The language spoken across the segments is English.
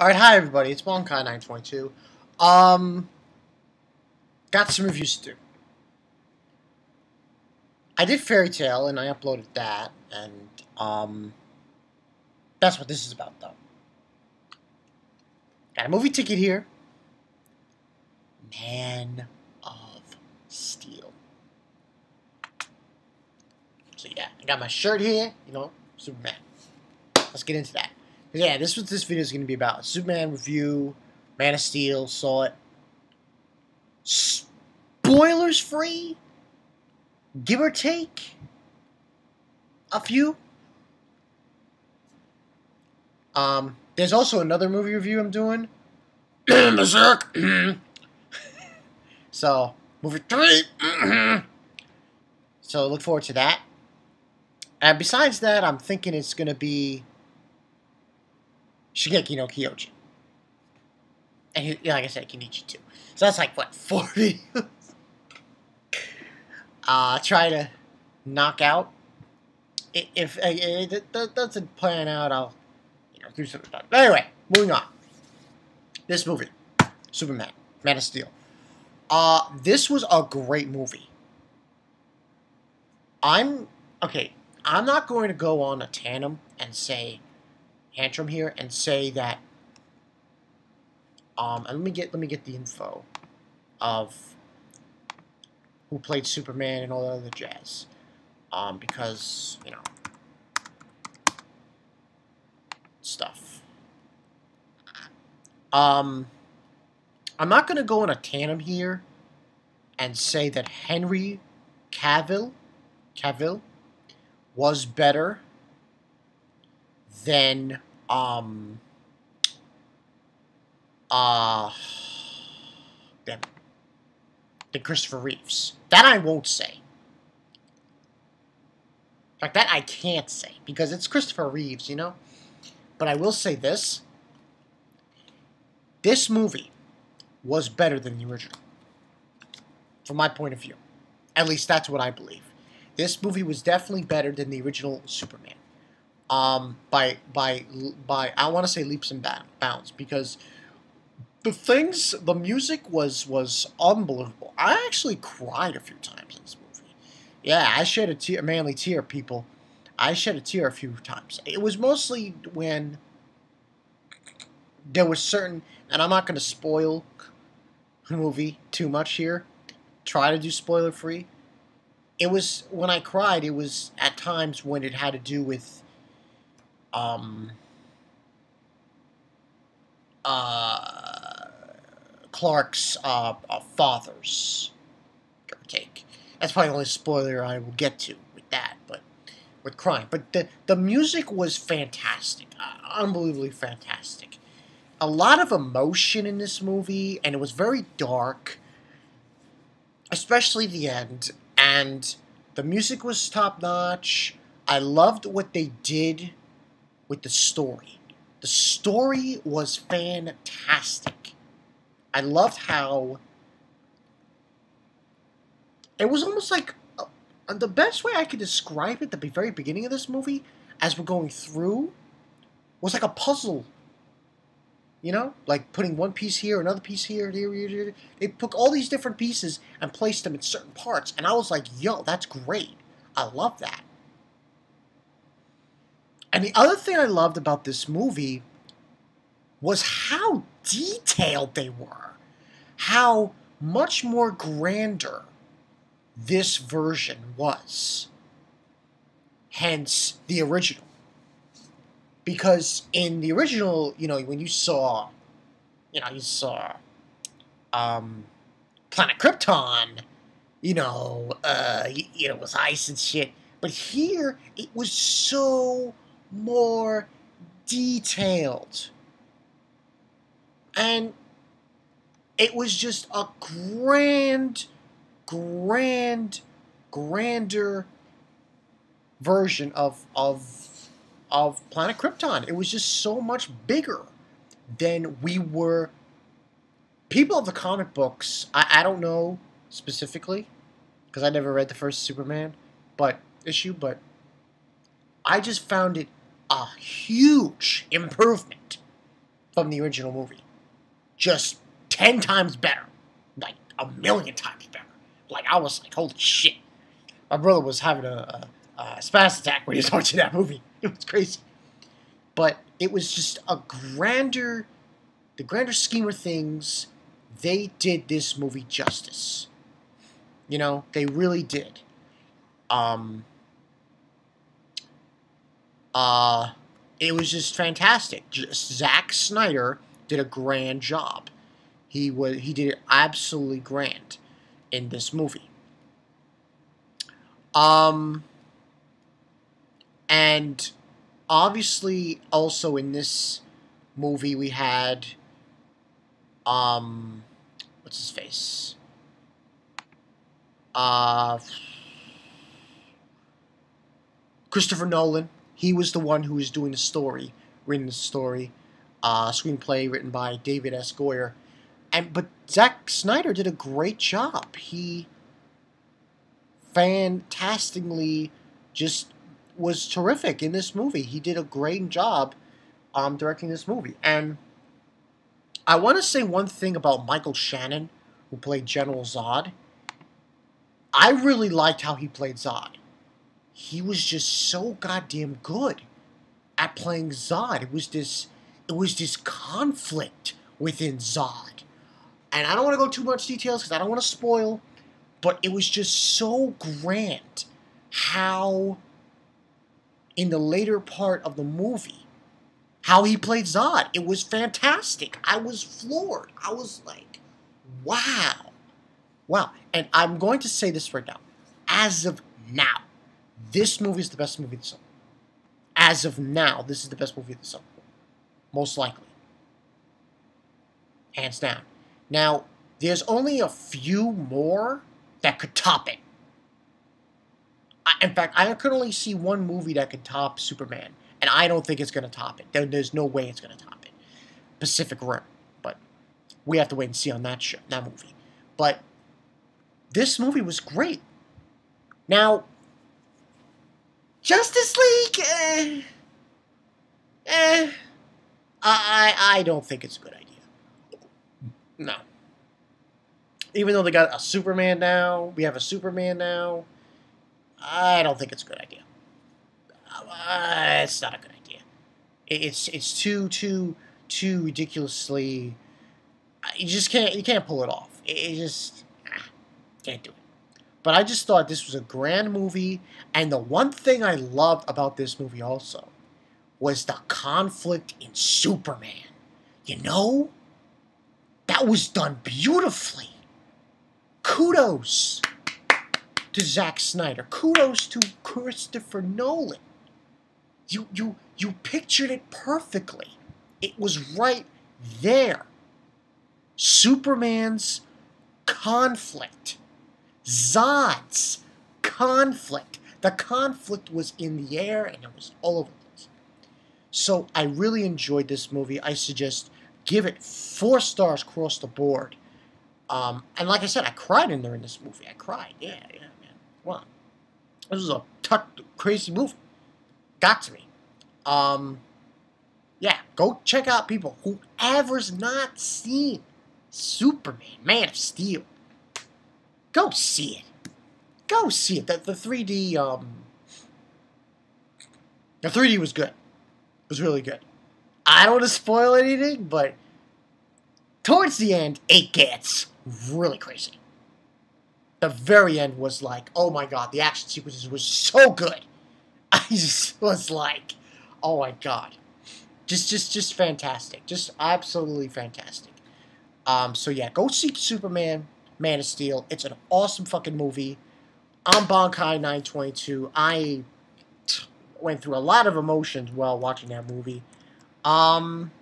Alright, hi everybody, it's Bankai922. Um, got some reviews to do. I did Fairy Tale and I uploaded that, and um, that's what this is about though. Got a movie ticket here. Man of Steel. So yeah, I got my shirt here, you know, Superman. Let's get into that. Yeah, this what this video is going to be about. Superman review, Man of Steel, saw it. Spoilers free, give or take a few. Um, there's also another movie review I'm doing. Berserk. so, movie three. so, look forward to that. And besides that, I'm thinking it's going to be Shingeki no Kyojin. And he, like I said, Kenichi too. So that's like, what, 40? uh, try to knock out. If, if it, that doesn't plan out, I'll you know, do something. about But anyway, moving on. This movie, Superman, Man of Steel. Uh, this was a great movie. I'm, okay, I'm not going to go on a tandem and say Antrim here and say that um and let me get let me get the info of who played Superman and all the other jazz. Um because, you know, stuff. Um I'm not going to go on a tandem here and say that Henry Cavill Cavill was better than um uh than Christopher Reeves. That I won't say. In fact, that I can't say because it's Christopher Reeves, you know. But I will say this: this movie was better than the original, from my point of view. At least that's what I believe. This movie was definitely better than the original Superman um, by by by I want to say leaps and bounds because the things the music was was unbelievable. I actually cried a few times in this movie. Yeah, I shed a tear, a manly tear, people. I shed a tear a few times. It was mostly when there was certain, and I'm not going to spoil the movie too much here. Try to do spoiler free. It was when I cried. It was at times when it had to do with um, uh, Clark's uh, uh, father's, take. That's probably the only spoiler I will get to with that, but with crime. But the the music was fantastic, uh, unbelievably fantastic. A lot of emotion in this movie, and it was very dark, especially the end. And the music was top notch. I loved what they did with the story. The story was fantastic. I loved how it was almost like uh, the best way I could describe it. At The very beginning of this movie, as we're going through, was like a puzzle. You know, like putting one piece here, another piece here, here, here, here. They took all these different pieces and placed them in certain parts, and I was like, "Yo, that's great! I love that." And the other thing I loved about this movie was how detailed they were. How much more grander this version was. Hence the original. Because in the original, you know, when you saw, you know, you saw um, Planet Krypton, you know, uh, you, you know, it was ice and shit. But here, it was so more detailed. And it was just a grand, grand, grander version of of of Planet Krypton. It was just so much bigger than we were. People of the comic books, I, I don't know specifically because I never read the first Superman, but issue, but I just found it a huge improvement from the original movie. Just 10 times better. Like a million times better. Like, I was like, holy shit. My brother was having a, a, a spastic attack when he was watching that movie. It was crazy. But it was just a grander, the grander scheme of things, they did this movie justice. You know, they really did. Um, uh, it was just fantastic. Just, Zack Snyder did a grand job. He was he did it absolutely grand in this movie. Um, and obviously, also in this movie, we had um, what's his face? Uh, Christopher Nolan. He was the one who was doing the story, written the story, uh, screenplay written by David S. Goyer, and but Zack Snyder did a great job. He fantastically just was terrific in this movie. He did a great job um, directing this movie. And I want to say one thing about Michael Shannon, who played General Zod. I really liked how he played Zod. He was just so goddamn good at playing Zod. It was this it was this conflict within Zod. And I don't want to go too much details because I don't want to spoil, but it was just so grand how in the later part of the movie how he played Zod. It was fantastic. I was floored. I was like, wow. Wow. And I'm going to say this right now. As of now, this movie is the best movie of the summer. As of now, this is the best movie of the summer. Most likely. Hands down. Now, there's only a few more that could top it. I, in fact, I could only see one movie that could top Superman, and I don't think it's going to top it. There, there's no way it's going to top it. Pacific Rim, but we have to wait and see on that show, that movie. But this movie was great. Now, Justice League, eh, eh, I I don't think it's a good idea. No. Even though they got a Superman now, we have a Superman now. I don't think it's a good idea. Uh, it's not a good idea. It's it's too too too ridiculously. You just can't you can't pull it off. It, just ah, can't do it. But I just thought this was a grand movie, and the one thing I loved about this movie also was the conflict in Superman. You know, that was done beautifully. Kudos to Zack Snyder. Kudos to Christopher Nolan. You you you pictured it perfectly. It was right there. Superman's conflict. Zod's conflict. The conflict was in the air and it was all over the place. So I really enjoyed this movie. I suggest give it four stars across the board. Um, and like I said, I cried in there in this movie. I cried. Yeah, yeah, man. Wow. This was a crazy movie. Got to me. Um, yeah, go check out people. Whoever's not seen Superman, Man of Steel, go see it. Go see it. The, the 3D, um, the 3D was good. It was really good. I don't want to spoil anything, but towards the end, it gets really crazy. The very end was like, oh my god, the action sequences was so good. I just was like, oh my god, just just just fantastic, just absolutely fantastic. Um, so yeah, go see Superman, Man of Steel. It's an awesome fucking movie. I'm Bankai 922. I went through a lot of emotions while watching that movie. Um,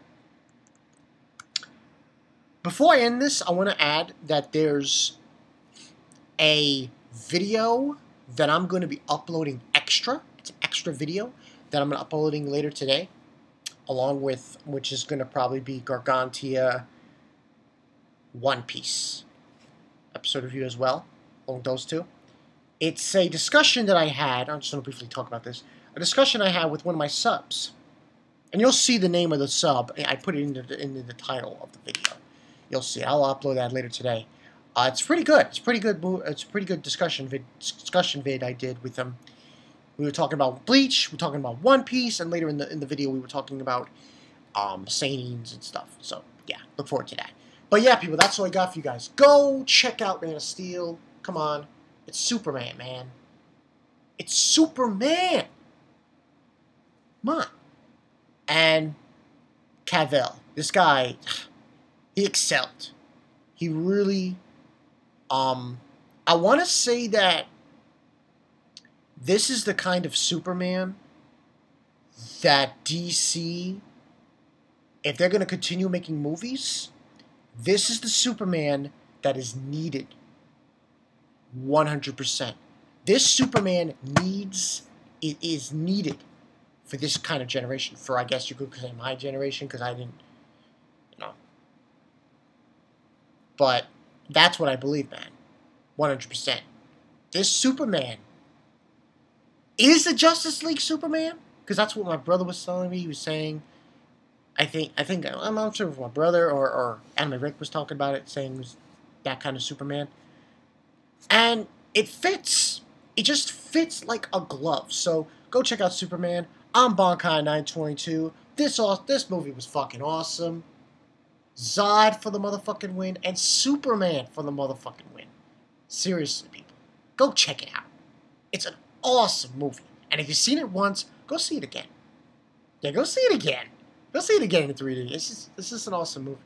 before I end this, I want to add that there's a video that I'm going to be uploading extra. It's an extra video that I'm going to uploading later today, along with which is going to probably be Gargantia One Piece episode review as well, along those two. It's a discussion that I had. I'm just going to briefly talk about this. A discussion I had with one of my subs And you'll see the name of the sub. I put it into the, into the title of the video. You'll see. I'll upload that later today. Uh, it's pretty good. It's pretty good. It's a pretty good discussion vid. Discussion vid I did with them. We were talking about Bleach. We were talking about One Piece, and later in the in the video we were talking about um, Sanins and stuff. So yeah, look forward to that. But yeah, people, that's all I got for you guys. Go check out Man of Steel. Come on, it's Superman, man. It's Superman. Come on. And Cavill, this guy, he excelled. He really um, I want to say that this is the kind of Superman that DC, if they're going to continue making movies, this is the Superman that is needed 100%. This Superman needs, it is needed for this kind of generation. For, I guess you could say my generation, because I didn't, you know. But that's what I believe, man. 100%. This Superman is the Justice League Superman? Because that's what my brother was telling me. He was saying, I think, I think, I'm not sure if my brother or, or Anime Rick was talking about it, saying it was that kind of Superman. And it fits. It just fits like a glove. So go check out Superman. I'm Bankai922. This, this movie was fucking awesome. Zod for the motherfucking win, and Superman for the motherfucking win. Seriously, people. Go check it out. It's an awesome movie. And if you've seen it once, go see it again. Yeah, go see it again. Go see it again in 3D. This is this is an awesome movie.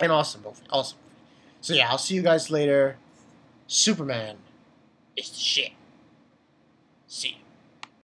An awesome movie. Awesome movie. So yeah, I'll see you guys later. Superman is the shit. See you.